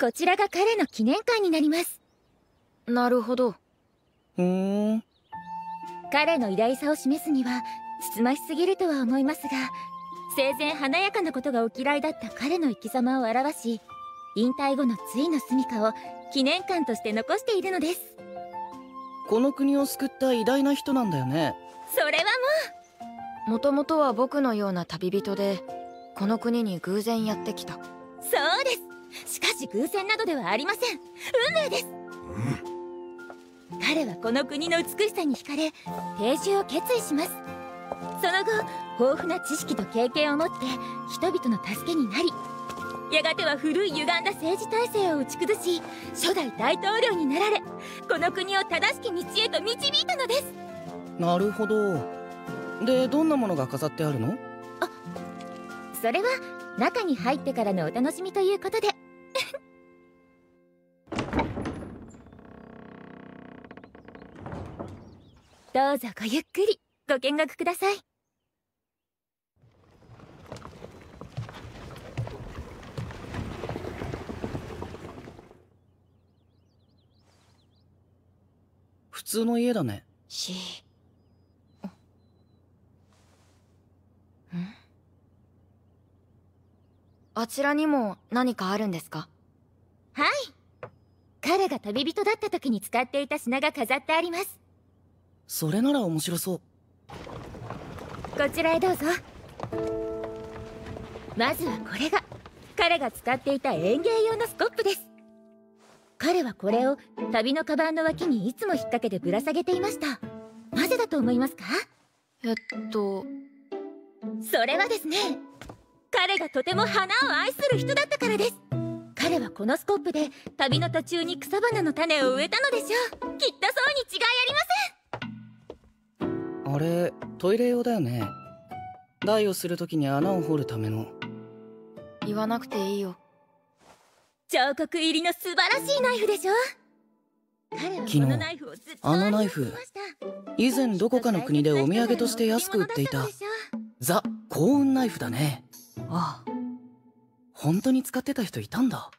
こちらが彼の記念館になります。なるほど。ふーん彼の偉大さを示すにはつつましすぎるとは思いますが生前華やかなことがお嫌いだった彼の生き様を表し引退後のついの住処を記念館として残しているのです。この国を救った偉大な人なんだよね。それはももともとは僕のような旅人でこの国に偶然やってきた。うそうですしかし偶然などではありません。運命です。彼はこの国の美しさに惹かれ定住を決意します。その後豊富な知識と経験を持って人々の助けになりやがては古い歪んだ政治体制を打ち崩し初代大統領になられこの国を正しき道へと導いたのです。なるほど。でどんなものが飾ってあるの？それは中に入ってからのお楽しみということでどうぞごゆっくりご見学ください。普通の家だね。しん？あちらにも何かあるんですか？はい。彼が旅人だった時に使っていた品が飾ってありますそれなら面白そう。こちらへどうぞ。まずはこれが。彼が使っていた園芸用のスコップです。彼はこれを旅のカバンの脇にいつも引っ掛けてぶら下げていました。なぜだと思いますか？えっと。それはですね。彼がとても花を愛する人だったからです。彼はこのスコップで旅の途中に草花の種を植えたのでしょうあれトイレ用だよね。台をするときに穴を掘るための。言わなくていいよ。彫刻入りの素晴らしいナイフでしょ？昨日あのナイフ以前どこかの国でお土産として安く売っていたザ・幸運ナイフだね。ああ。本当に使ってた人いたんだ。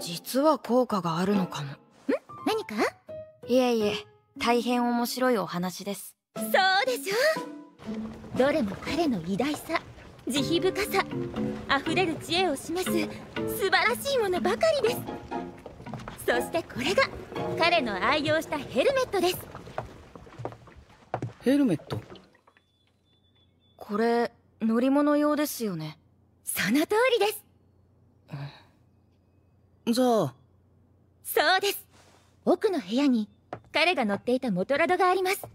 実は効果があるのかも。何か？いえいえ大変面白いお話ですそうでしょ？どれも彼の偉大さ慈悲深さ溢れる知恵を示す素晴らしいものばかりです。そしてこれが彼の愛用したヘルメットです。ヘルメット？これ乗り物用ですよね。その通りです。じゃあ。そうです。奥の部屋に彼が乗っていたモトラドがあります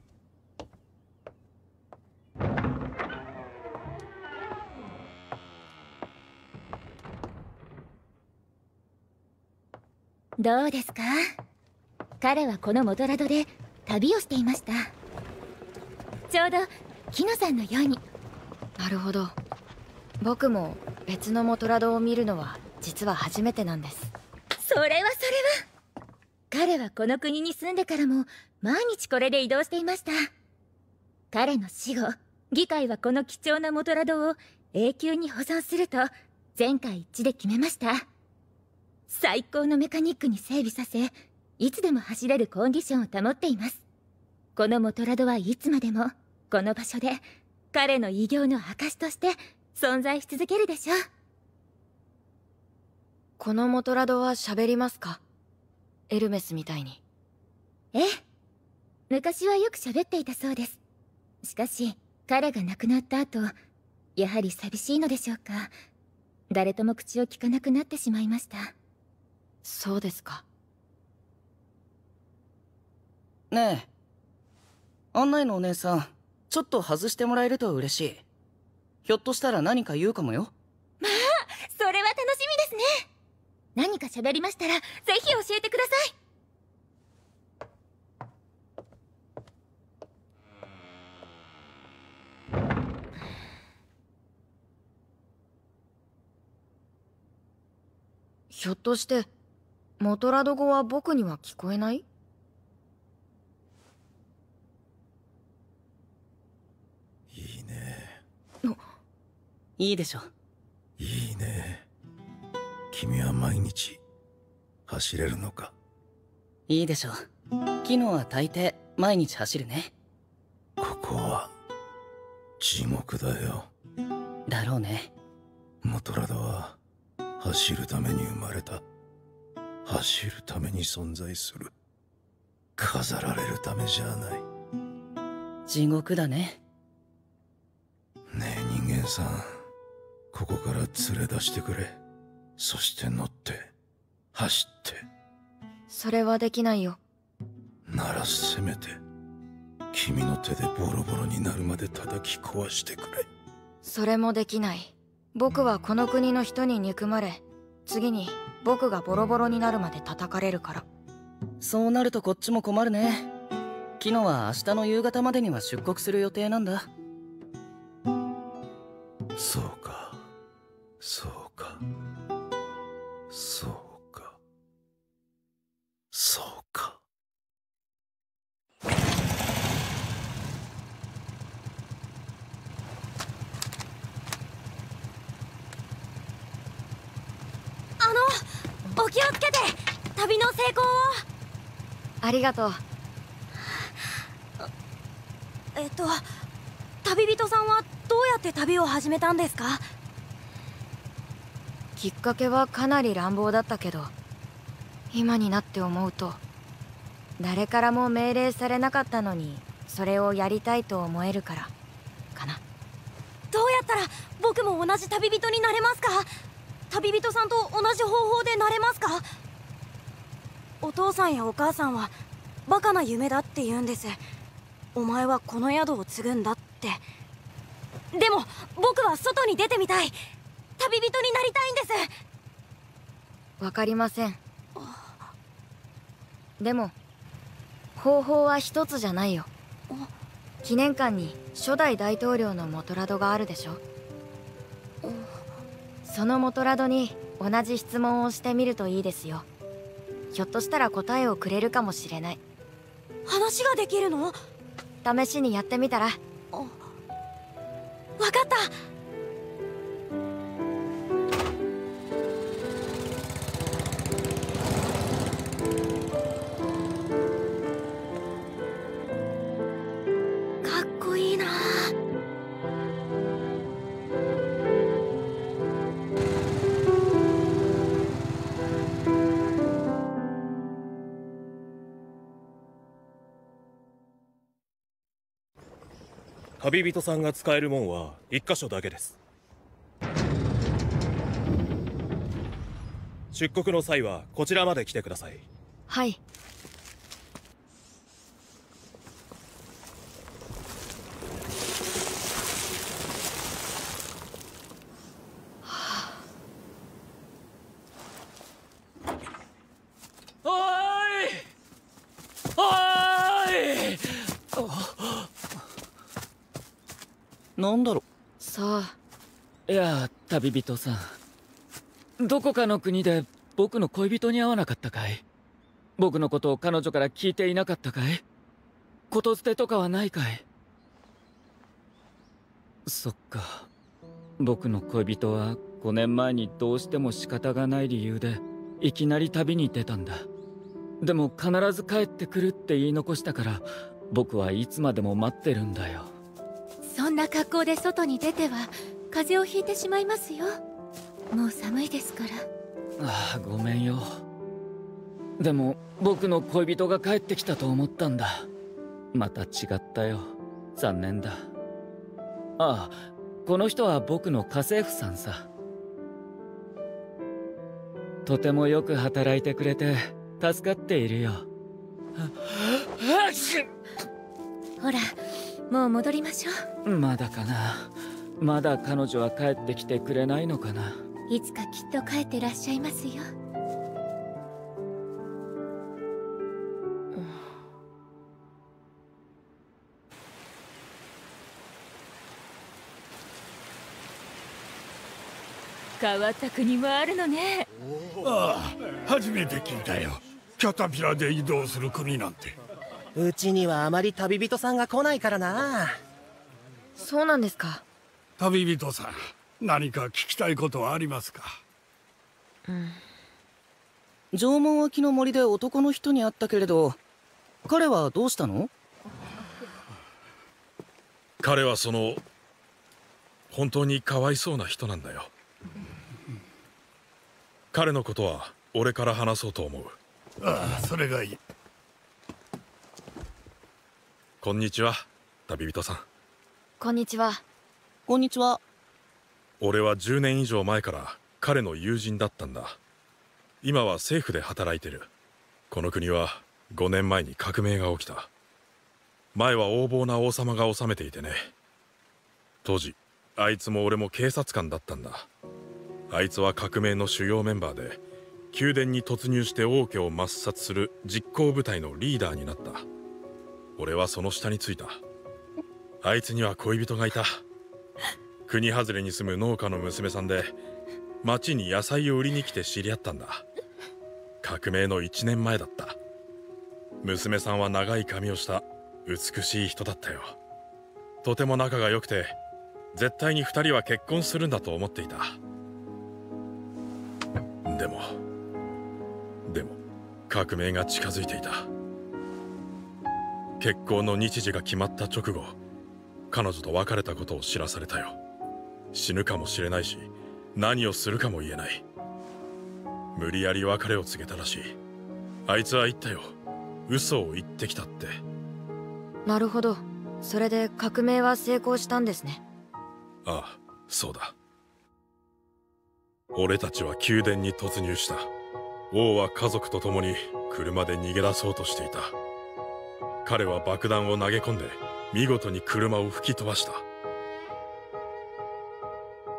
どうですか？彼はこのモトラドで旅をしていました。ちょうどキノさんのように。なるほど。僕も別のモトラドを見るのは実は初めてなんです。それはそれは。彼はこの国に住んでからも毎日これで移動していました。彼の死後議会はこの貴重なモトラドを永久に保存すると全会一致で決めました最高のメカニックに整備させいつでも走れるコンディションを保っています。このモトラドはいつまでもこの場所で彼の偉業の証として存在し続けるでしょう。このモトラドは喋りますか？エルメスみたいに。ええ。昔はよく喋っていたそうです。しかし彼が亡くなった後やはり寂しいのでしょうか。誰とも口を聞かなくなってしまいましたそうですか。ねえ。案内のお姉さんちょっと外してもらえると嬉しい。ひょっとしたら何か言うかもよ。それは楽しみですね。何か喋りましたらぜひ教えてください。ひょっとしてモトラド語は僕には聞こえない？いいね。いいでしょ。いいね。君は毎日走れるのか？いいでしょ。う昨日は大抵毎日走るね。ここは地獄だよ。だろうね。モトラドは走るために生まれた走るために存在する。飾られるためじゃない。地獄だね。ねえ人間さん。ここから連れ出してくれ。そして乗って。走って。それはできないよ。ならせめて。君の手でボロボロになるまで叩き壊してくれ。それもできない。僕はこの国の人に憎まれ次に僕がボロボロになるまで叩かれるから。そうなるとこっちも困るね。昨日は明日の夕方までには出国する予定なんだ。そうか。そうか。そうかそうかあのお気をつけて。旅の成功を。ありがとう。えっと旅人さんはどうやって旅を始めたんですか？きっかけはかなり乱暴だったけど今になって思うと誰からも命令されなかったのにそれをやりたいと思えるからかな。どうやったら僕も同じ旅人になれますか？旅人さんと同じ方法でなれますか？お父さんやお母さんはバカな夢だって言うんです。お前はこの宿を継ぐんだって。でも僕は外に出てみたい。旅人になりたいんです。わかりません。でも方法は一つじゃないよ。記念館に初代大統領のモトラドがあるでしょそのモトラドに同じ質問をしてみるといいですよ。ひょっとしたら答えをくれるかもしれない。話ができるの？試しにやってみたら。わかった旅人さんが使えるもんは一箇所だけです。出国の際はこちらまで来てください。はいおーいおーいなんだろさあ。いや旅人さん。どこかの国で僕の恋人に会わなかったかい？僕のことを彼女から聞いていなかったかい？こと捨てとかはないかい？そっか。僕の恋人は5年前にどうしても仕方がない理由でいきなり旅に出たんだ。でも必ず帰ってくるって言い残したから僕はいつまでも待ってるんだよな格好で外に出ては風邪をひいてしまいますよ。もう寒いですから。ああごめんよ。でも僕の恋人が帰ってきたと思ったんだ。また違ったよ。残念だ。ああこの人は僕の家政婦さんさ。とてもよく働いてくれて助かっているよ。ほらもう戻りましょまだかな。まだ彼女は帰ってきてくれないのかな。ういつかきっと帰ってらっしゃいますよ。変わった国もあるのね。ああ初めて聞いたよ。キャタピラで移動する国なんてうちにはあまり旅人さんが来ないからな。そうなんですか。旅人さん何か聞きたいことはありますか？縄文脇の森で男の人に会ったけれど彼はどうしたの？彼はその本当にかわいそうな人なんだよ。彼のことは俺から話そうと思う。ああそれがいいこんにちは旅人さん。こんにちは。こんにちは。俺は10年以上前から彼の友人だったんだ。今は政府で働いてる。この国は5年前に革命が起きた。前は横暴な王様が治めていてね。当時あいつも俺も警察官だったんだ。あいつは革命の主要メンバーで宮殿に突入して王居を抹殺する実行部隊のリーダーになった俺はその下についた。あいつには恋人がいた。国外れに住む農家の娘さんで町に野菜を売りに来て知り合ったんだ。革命の1年前だった。娘さんは長い髪をした美しい人だったよ。とても仲が良くて絶対に2人は結婚するんだと思っていた。でもでも革命が近づいていた。結婚の日時が決まった直後彼女と別れたことを知らされたよ。死ぬかもしれないし何をするかも言えない。無理やり別れを告げたらしい。あいつは言ったよ。嘘を言ってきたって。なるほど。それで革命は成功したんですね。ああそうだ。俺たちは宮殿に突入した。王は家族と共に車で逃げ出そうとしていた彼は爆弾を投げ込んで見事に車を吹き飛ばした。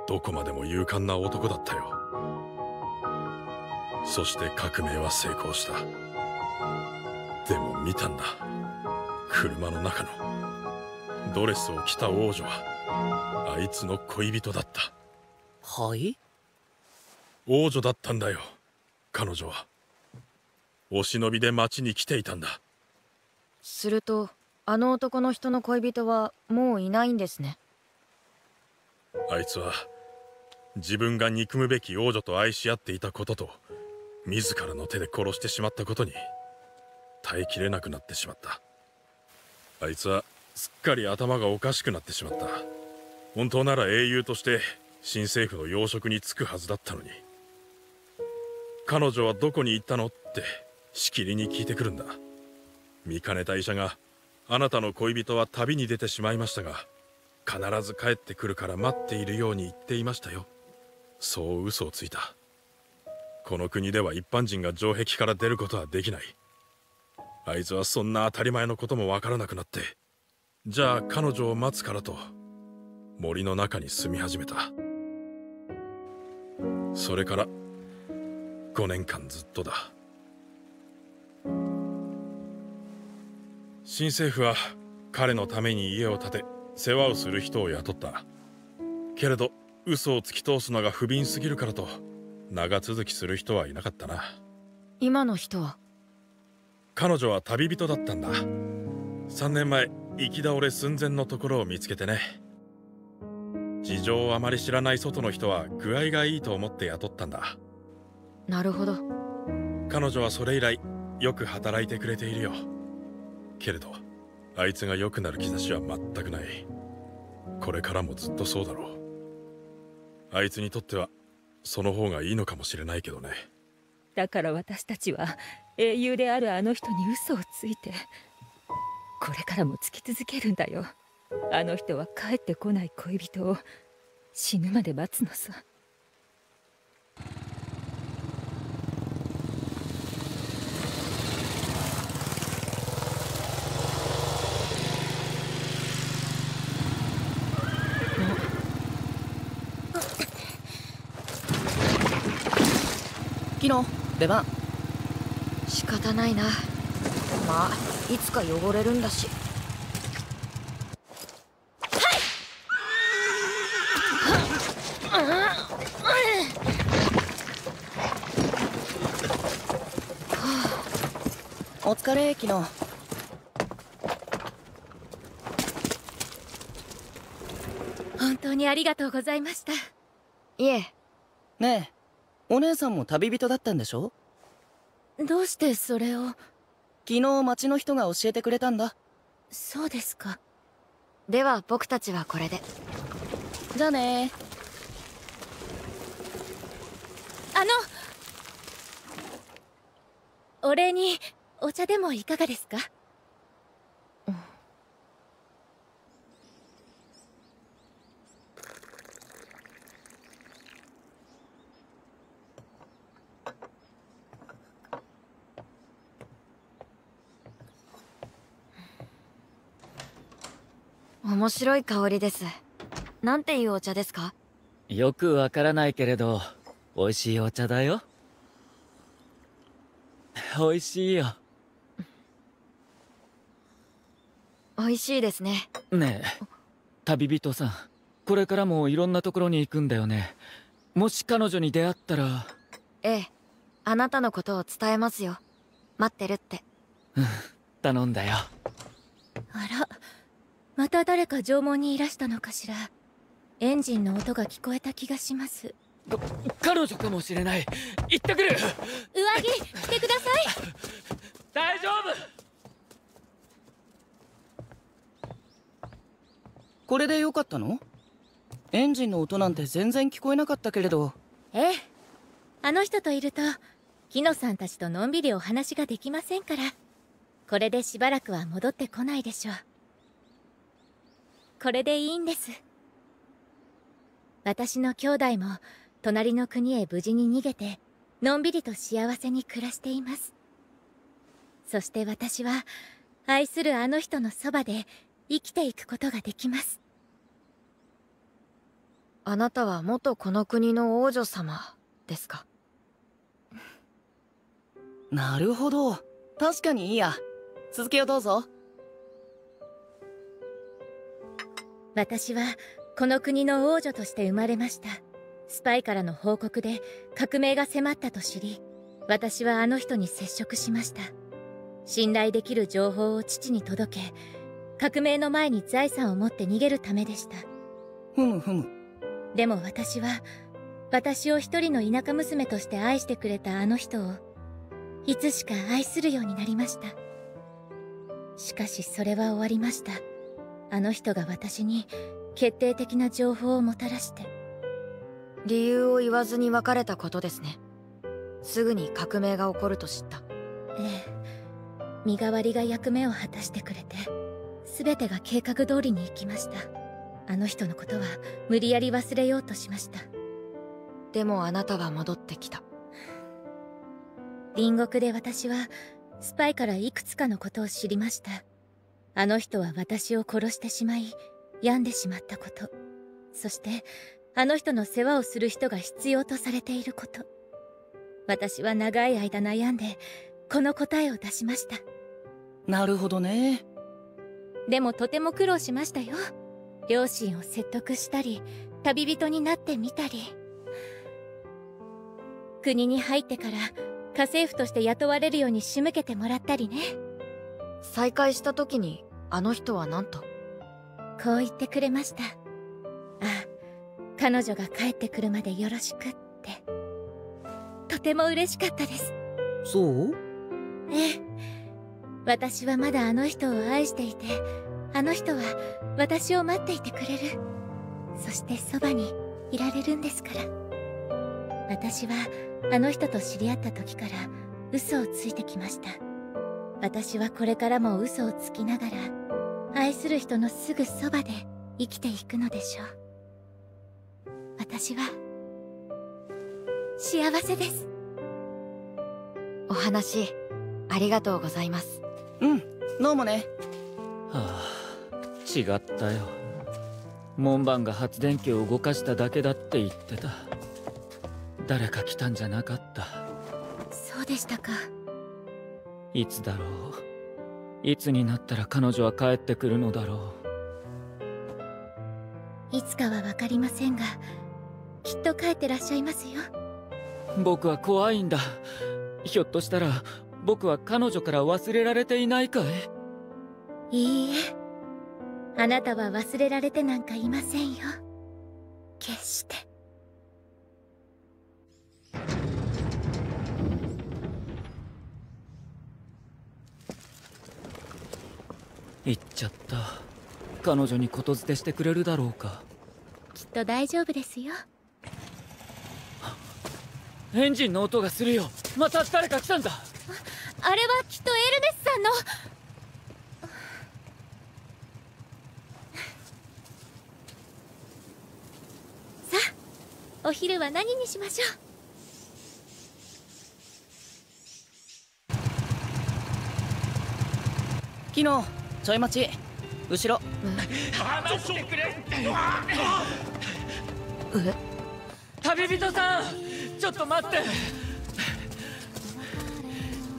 どこまでも勇敢な男だったよ。そして革命は成功した。でも見たんだ。車の中の。ドレスを着た王女はあいつの恋人だった。はい？王女だったんだよ彼女は。お忍びで町に来ていたんだするとあの男の人の恋人はもういないんですね。あいつは自分が憎むべき王女と愛し合っていたことと自らの手で殺してしまったことに耐えきれなくなってしまった。あいつはすっかり頭がおかしくなってしまった。本当なら英雄として新政府の要職に就くはずだったのに。彼女はどこに行ったのってしきりに聞いてくるんだ。見かねた医者があなたの恋人は旅に出てしまいましたが必ず帰ってくるから待っているように言っていましたよ。そう嘘をついた。この国では一般人が城壁から出ることはできない。あいつはそんな当たり前のこともわからなくなってじゃあ彼女を待つからと森の中に住み始めた。それから5年間ずっとだ。新政府は彼のために家を建て世話をする人を雇った。けれど嘘を突き通すのが不憫すぎるからと長続きする人はいなかったな。今の人は？彼女は旅人だったんだ。3年前行き倒れ寸前のところを見つけてね。事情をあまり知らない外の人は具合がいいと思って雇ったんだ。なるほど。彼女はそれ以来よく働いてくれているよけれどあいつが良くなる兆しは全くない。これからもずっとそうだろう。あいつにとってはその方がいいのかもしれないけどね。だから私たちは英雄であるあの人に嘘をついてこれからもつき続けるんだよ。あの人は帰ってこない恋人を死ぬまで待つのさ。キノ出番。仕方ないな。まあいつか汚れるんだし。お疲れキノ本当にありがとうございました。いえ。ねえお姉さんも旅人だったんでしょ？どうしてそれを？昨日町の人が教えてくれたんだ。そうですか。では僕たちはこれで。じゃあね。あのお礼にお茶でもいかがですか？面白い香りです。なんていうお茶ですか？よくわからないけれど美味しいお茶だよ。美味しいよ。美味しいですね。ねえ旅人さんこれからもいろんなところに行くんだよね。もし彼女に出会ったら。ええあなたのことを伝えますよ。待ってるって。頼んだよ。あらまた誰か縄文にいらしたのかしら。エンジンの音が聞こえた気がします。彼女かもしれない。行ってくる。上着着てください。大丈夫。これでよかったの？エンジンの音なんて全然聞こえなかったけれど。ええ。あの人といると木野さんたちとのんびりお話ができませんから。これでしばらくは戻ってこないでしょうこれでいいんです。私の兄弟も隣の国へ無事に逃げてのんびりと幸せに暮らしています。そして私は愛するあの人のそばで生きていくことができます。あなたは元この国の王女様ですか？なるほど。確かにいいや。続きをどうぞ私はこの国の王女として生まれました。スパイからの報告で革命が迫ったと知り私はあの人に接触しました。信頼できる情報を父に届け革命の前に財産を持って逃げるためでした。ふむふむ。でも私は私を一人の田舎娘として愛してくれたあの人をいつしか愛するようになりました。しかしそれは終わりましたあの人が私に決定的な情報をもたらして。理由を言わずに別れたことですね。すぐに革命が起こると知った。ええ。身代わりが役目を果たしてくれて全てが計画通りに行きました。あの人のことは無理やり忘れようとしました。でもあなたは戻ってきた。隣国で私はスパイからいくつかのことを知りましたあの人は私を殺してしまい病んでしまったこと。そしてあの人の世話をする人が必要とされていること。私は長い間悩んでこの答えを出しました。なるほどね。でもとても苦労しましたよ。両親を説得したり旅人になってみたり。国に入ってから家政婦として雇われるように仕向けてもらったりね再会した時にあの人は何と？こう言ってくれました。あ彼女が帰ってくるまでよろしくって。とても嬉しかったです。そう？ええ。私はまだあの人を愛していてあの人は私を待っていてくれる。そしてそばにいられるんですから。私はあの人と知り合った時から嘘をついてきました私はこれからも嘘をつきながら愛する人のすぐそばで生きていくのでしょう。私は幸せです。お話ありがとうございます。うんどうもね。はあ違ったよ。門番が発電機を動かしただけだって言ってた。誰か来たんじゃなかった。そうでしたかいつだろう。いつになったら彼女は帰ってくるのだろいつかは分かりませんがきっと帰ってらっしゃいますよ。う僕は怖いんだ。ひょっとしたら僕は彼女から忘れられていないかい？いいえ。あなたは忘れられてなんかいませんよ。決して行っちゃった。彼女にことづてしてくれるだろうか。きっと大丈夫ですよ。エンジンの音がするよ。また誰か来たんだ。あれはきっとエルメスさんの。さあお昼は何にしましょう？昨日ちょい待ち。後ろ。旅人さんちょっと待って。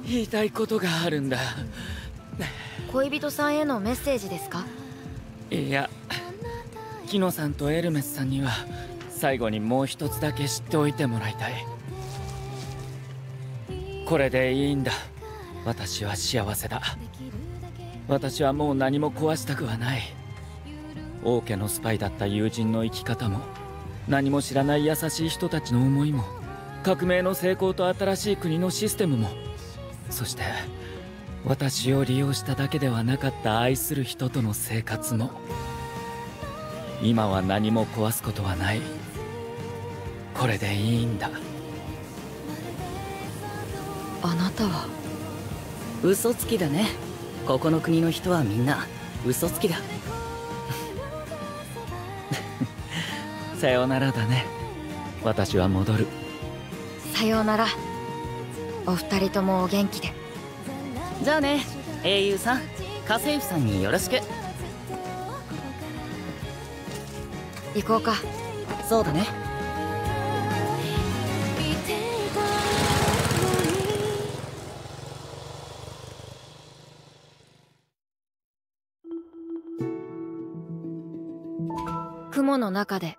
言いたいことがあるんだ。恋人さんへのメッセージですか？いやキノさんとエルメスさんには最後にもう一つだけ知っておいてもらいたい。これでいいんだ。私は幸せだ私はもう何も壊したくはない。王家のスパイだった友人の生き方も何も知らない優しい人たちの思いも革命の成功と新しい国のシステムも。そして私を利用しただけではなかった愛する人との生活も。今は何も壊すことはない。これでいいんだ。あなたは嘘つきだね。ここの国の人はみんな嘘つきだ。さよならだね。私は戻る。さようなら。お二人ともお元気で。じゃあね英雄さん。家政婦さんによろしく。行こうか。そうだねの中で。